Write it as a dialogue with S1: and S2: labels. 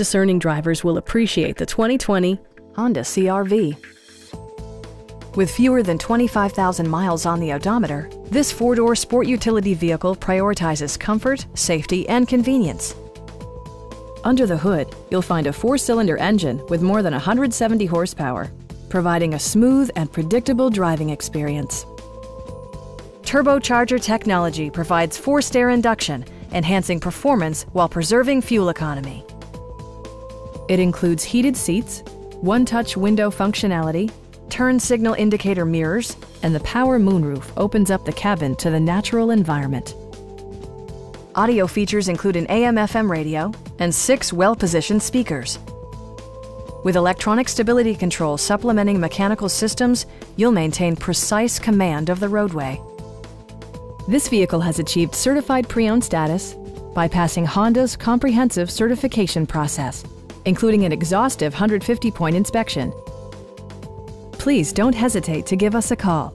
S1: discerning drivers will appreciate the 2020
S2: Honda CRV. With fewer than 25,000 miles on the odometer, this four-door sport utility vehicle prioritizes comfort, safety, and convenience. Under the hood, you'll find a four-cylinder engine with more than 170 horsepower, providing a smooth and predictable driving experience. Turbocharger technology provides forced air induction, enhancing performance while preserving fuel economy. It includes heated seats, one-touch window functionality, turn signal indicator mirrors, and the power moonroof opens up the cabin to the natural environment. Audio features include an AM-FM radio and six well-positioned speakers. With electronic stability control supplementing mechanical systems, you'll maintain precise command of the roadway. This vehicle has achieved certified pre-owned status by passing Honda's comprehensive certification process, including an exhaustive 150-point inspection. Please don't hesitate to give us a call